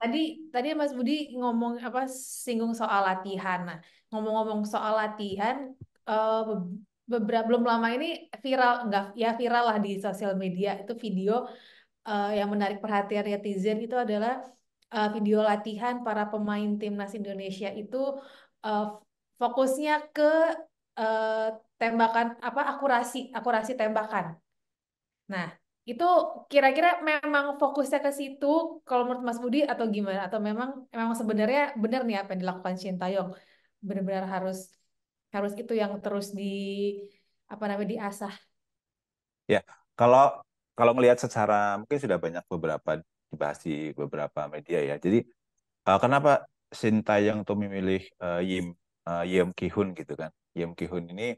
tadi tadi Mas Budi ngomong apa singgung soal latihan. Nah, ngomong-ngomong soal latihan, eh, be- beberapa belum lama ini viral enggak ya viral lah di sosial media itu video eh, yang menarik perhatian netizen itu adalah eh, video latihan para pemain timnas Indonesia itu eh, fokusnya ke eh, tembakan apa akurasi akurasi tembakan. Nah, itu kira-kira memang fokusnya ke situ kalau menurut Mas Budi atau gimana? Atau memang memang sebenarnya benar nih apa yang dilakukan Sintayong benar-benar harus harus itu yang terus di apa namanya diasah. Ya, kalau kalau melihat secara mungkin sudah banyak beberapa dibahas di beberapa media ya. Jadi uh, kenapa Sintayong tuh memilih uh, Yim uh, Yim Ki-hun gitu kan? Yim Ki-hun ini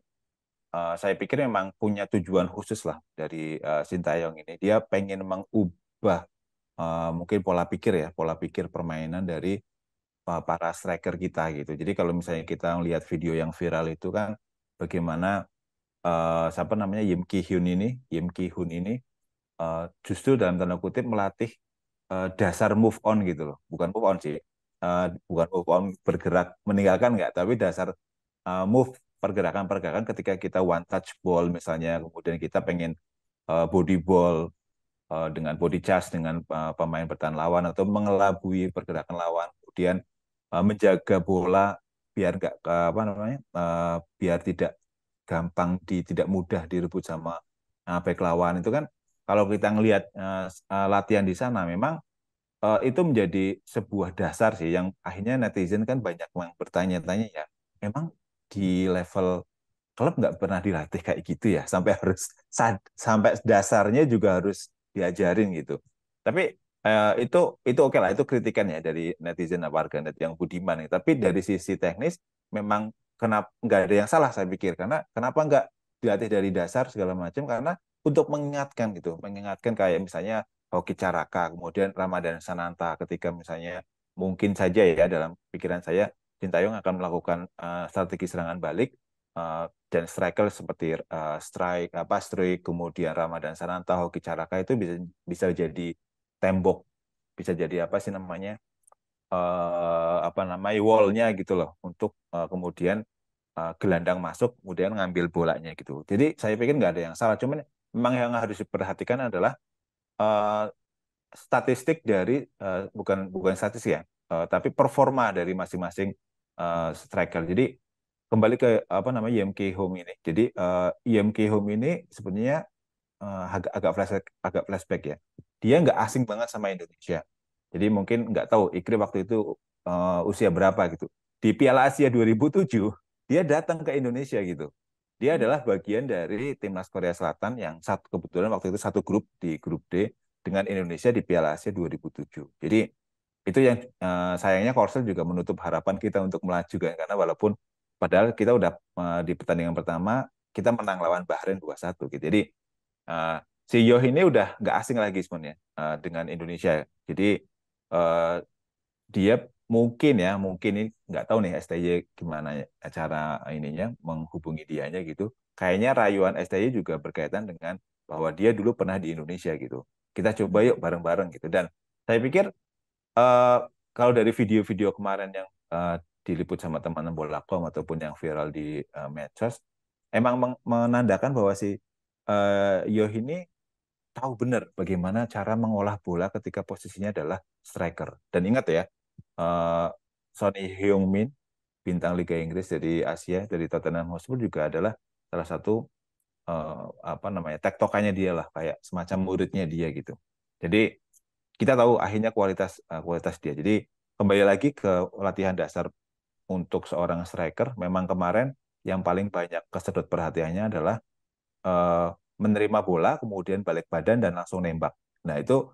uh, saya pikir memang punya tujuan khusus lah dari uh, Sintayong ini. Dia pengen mengubah uh, mungkin pola pikir ya, pola pikir permainan dari uh, para striker kita gitu. Jadi kalau misalnya kita melihat video yang viral itu kan bagaimana uh, siapa namanya Yim Ki Hyun ini, Yim Ki Hun ini uh, justru dalam tanda kutip melatih uh, dasar move on gitu loh, bukan move on sih, uh, bukan move on bergerak meninggalkan nggak, tapi dasar uh, move pergerakan-pergerakan ketika kita one touch ball misalnya, kemudian kita pengen uh, body ball uh, dengan body charge dengan uh, pemain bertahan lawan atau mengelabui pergerakan lawan, kemudian uh, menjaga bola biar nggak apa namanya uh, biar tidak gampang di tidak mudah direbut sama uh, back lawan. Itu kan kalau kita ngelihat uh, uh, latihan di sana memang uh, itu menjadi sebuah dasar sih yang akhirnya netizen kan banyak yang bertanya-tanya ya memang di level klub nggak pernah dilatih kayak gitu ya. Sampai harus sampai dasarnya juga harus diajarin gitu. Tapi uh, itu itu oke okay lah itu kritikan ya dari netizen warganet yang budiman ya. tapi dari sisi teknis memang kenapa nggak ada yang salah saya pikir. Karena kenapa nggak dilatih dari dasar segala macam? Karena untuk mengingatkan gitu mengingatkan kayak misalnya Hoki Caraka kemudian Ramadan Sananta ketika misalnya mungkin saja ya dalam pikiran saya Sintayong akan melakukan uh, strategi serangan balik uh, dan striker seperti uh, strike apa strike kemudian Ramadan Sananta Hoki Caraka itu bisa bisa jadi tembok bisa jadi apa sih namanya uh, apa namanya wallnya gitu loh untuk uh, kemudian uh, gelandang masuk kemudian ngambil bolanya gitu. Jadi saya pikir nggak ada yang salah. Cuman memang yang harus diperhatikan adalah uh, statistik dari uh, bukan bukan statistik ya, uh, tapi performa dari masing-masing uh, striker. Jadi kembali ke apa namanya IMK Home ini. Jadi uh, IMK Home ini sebenarnya uh, agak agak flashback agak flashback ya. Dia nggak asing banget sama Indonesia. Jadi mungkin nggak tahu Ikri waktu itu uh, usia berapa gitu. Di Piala Asia 2007 dia datang ke Indonesia gitu. Dia adalah bagian dari timnas Korea Selatan yang satu kebetulan waktu itu satu grup di grup D dengan Indonesia di Piala Asia 2007. Jadi itu yang uh, sayangnya Korsel juga menutup harapan kita untuk melaju kan karena walaupun padahal kita udah uh, di pertandingan pertama kita menang lawan Bahrain 2-1 gitu. Jadi uh, si Yoh ini udah nggak asing lagi sebenarnya uh, dengan Indonesia. Jadi uh, dia mungkin ya mungkin ini nggak tahu nih STY gimana cara ininya menghubungi dianya gitu kayaknya rayuan STY juga berkaitan dengan bahwa dia dulu pernah di Indonesia gitu kita coba yuk bareng-bareng gitu dan saya pikir uh, kalau dari video-video kemarin yang uh, diliput sama teman-teman Bolakom ataupun yang viral di uh, medsos emang menandakan bahwa si uh, Yoh ini tahu benar bagaimana cara mengolah bola ketika posisinya adalah striker dan ingat ya uh, Sonny Heung-min bintang Liga Inggris dari Asia dari Tottenham Hotspur juga adalah salah satu uh, apa namanya tektokannya dia lah kayak semacam muridnya dia gitu. Jadi kita tahu akhirnya kualitas uh, kualitas dia. Jadi kembali lagi ke latihan dasar untuk seorang striker memang kemarin yang paling banyak kesedot perhatiannya adalah uh, menerima bola kemudian balik badan dan langsung nembak. Nah itu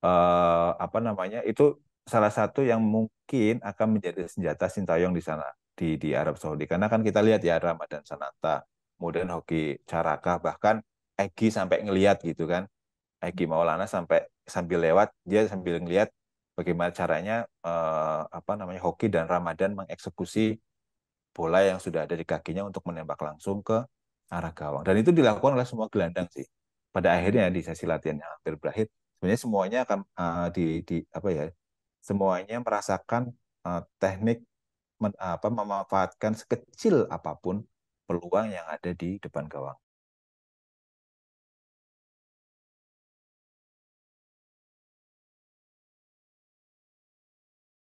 uh, apa namanya itu salah satu yang mungkin akan menjadi senjata Sintayong di sana di di Arab Saudi karena kan kita lihat ya Ramadan Sananta kemudian Hoki Caraka bahkan Egi sampai ngelihat gitu kan Egi Maulana sampai sambil lewat dia sambil ngelihat bagaimana caranya eh, apa namanya Hoki dan Ramadan mengeksekusi bola yang sudah ada di kakinya untuk menembak langsung ke arah gawang dan itu dilakukan oleh semua gelandang sih pada akhirnya di sesi latihan yang hampir berakhir sebenarnya semuanya akan uh, di, di apa ya semuanya merasakan uh, teknik men, apa, memanfaatkan sekecil apa pun peluang yang ada di depan gawang.